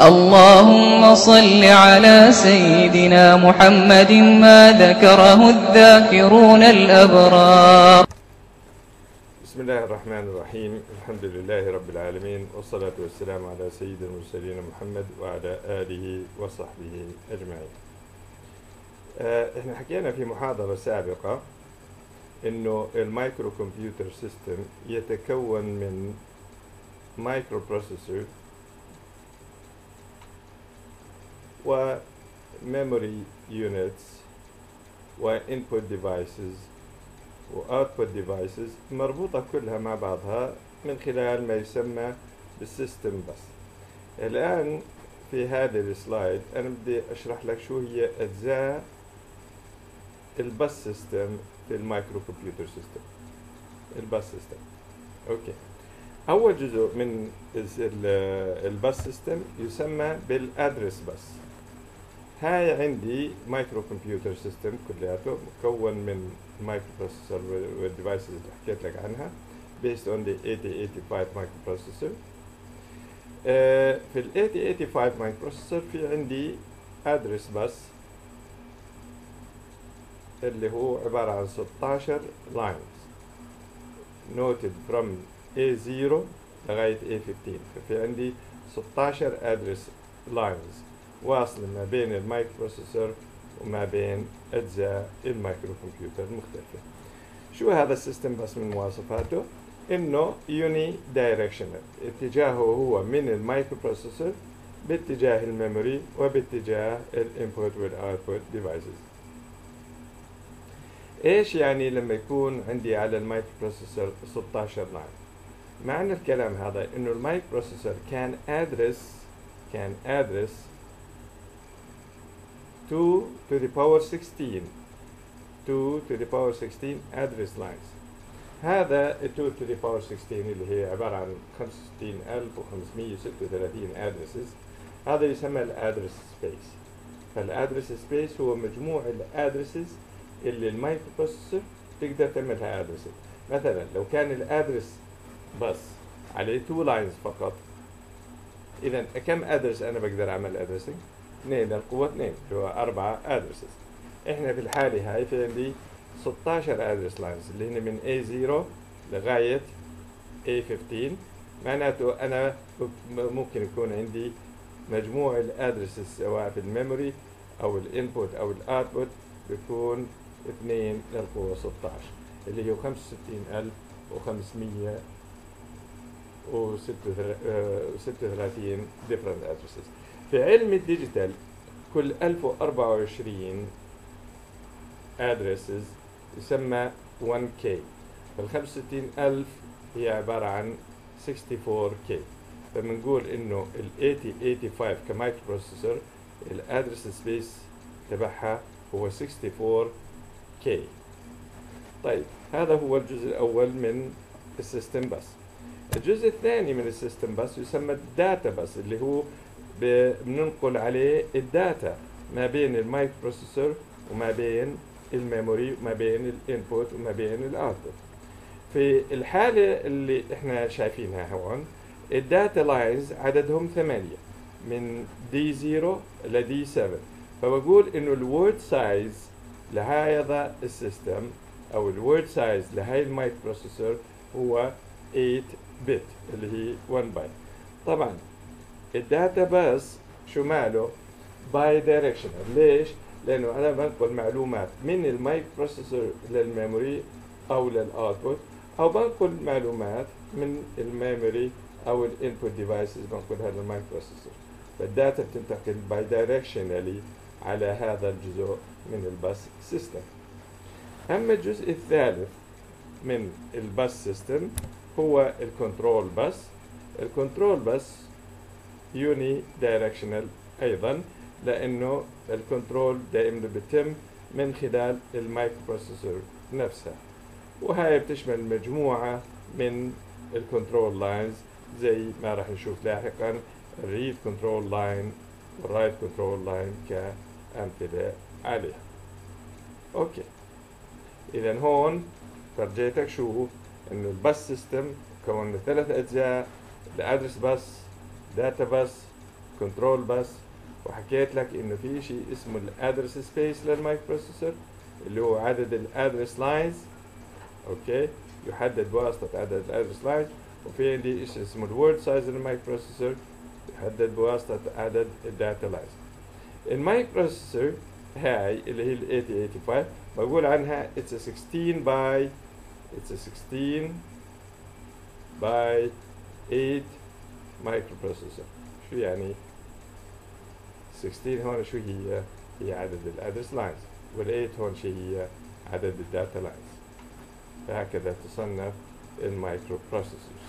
اللهم صل على سيدنا محمد ما ذكره الذاكرون الأبرار. بسم الله الرحمن الرحيم. الحمد لله رب العالمين والصلاة والسلام على سيد المرسلين محمد وعلى آله وصحبه أجمعين. آه، إحنا حكينا في محاضرة سابقة إنه ال microcomputer system يتكون من microprocessor و memory units و input devices و output devices مربوطة كلها مع بعضها من خلال ما يسمى بال system bus. الآن في هذه ال slide أنا بدي أشرح لك شو هي أجزاء ال bus system في ال microcomputer system. ال bus system. okay. أول جزء من ال bus system يسمى بال address bus. هاي عندي microcomputer system كلياته مكون من microprocessor وال devices اللي حكيت لك عنها based on the 8085 microprocessor في ال 8085 microprocessor في عندي address bus اللي هو عبارة عن 16 lines denoted from A0 لغاية A15 ففي عندي 16 address lines. واصلة ما بين ال microprocessor وما بين أجزاء ال microcomputer المختلفة. شو هذا ال system bus من مواصفاته؟ إنه unidirectional اتجاهه هو من ال microprocessor باتجاه ال memory وباتجاه ال input وال output devices إيش يعني لما يكون عندي على ال microprocessor 16 line معنى الكلام هذا إنه ال microprocessor can address can address 2 to the power 16 2 to the power 16 address lines. هذا 2 to the power 16 اللي هي عبارة عن 65536 addresses. هذا يسمى ال address space. فال address space هو مجموع ال addresses اللي ال microprocessor تقدر تعملها addresses مثلا لو كان ال address bus عليه 2 lines فقط اذا كم address أنا بقدر أعمل addressing 2 للقوة 2 اللي هو 4 addresses إحنا في الحالة هاي في عندي 16 address lines اللي هن من A0 لغاية A15 معناته أنا ممكن يكون عندي مجموع الادرسز سواء في الميموري أو الانبوت أو الاوتبوت بيكون 2 للقوة 16 اللي هو 65500 و 36 different addresses. في علم ال digital كل 1024 addresses يسمى 1K فال 65000 هي عبارة عن 64K فبنقول إنه ال 8085 ك microprocessor ال address space تبعها هو 64K طيب هذا هو الجزء الأول من ال system bus. الجزء الثاني من ال system bus يسمى ال data bus اللي هو بننقل عليه ال data ما بين ال microprocessor وما بين ال memory وما بين ال input وما بين ال output. في الحالة اللي إحنا شايفينها هون ال data lines عددهم ثمانية من D0 ل D7 فبقول إنه ال word size لهذا ال system أو ال word size لهي ال microprocessor هو 8 bit اللي هي 1 بايت طبعا ال data bus شو ماله؟ bidirectional ليش؟ لأنه أنا بنقل معلومات من ال microprocessor لل memory أو لل output أو بنقل معلومات من ال memory أو ال input devices بنقلها لل microprocessor فال data بتنتقل bidirectionally على هذا الجزء من ال bus system أما الجزء الثالث من ال bus system هو ال control bus. ال control bus unidirectional أيضا لأنه ال control دائما بيتم من خلال ال microprocessor نفسها وهاي بتشمل مجموعة من ال control lines زي ما راح نشوف لاحقا ال read control line وال write control line كأمثلة عليها. okay. اذا هون فرجيتك شو؟ إنه ال bus system مكون من ثلاث أجزاء ال address bus data bus control bus وحكيت لك انه في شيء اسمه ال address space لل microprocessor اللي هو عدد ال address lines okay؟ يحدد بواسطة عدد ال address lines وفي عندي شيء اسمه ال word size لل microprocessor يحدد بواسطة عدد ال data lines ال microprocessor هاي اللي هي ال 8085 بقول عنها a 16 by it's a 16 by 8 microprocessor شو يعني؟ 16 هون شو هي؟ هي عدد ال address lines وال8 هون شو هي؟ عدد ال data lines فهكذا تصنف المايكرو بروسيسورز